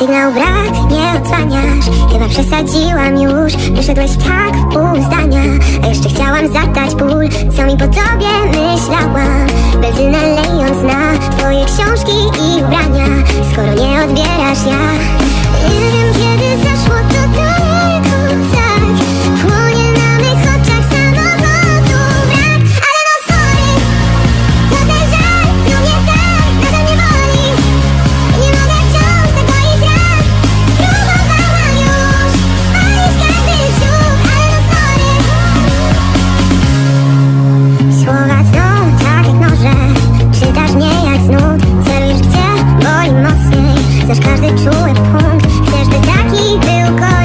Sygnał brak, nie odsłaniasz. Chyba przesadziłam już Wyszedłeś tak w pół zdania. A jeszcze chciałam zadać ból Co mi po tobie myślałam. Benzynę lejąc na Twoje książki i ubrania czuły punkt Każdy taki był go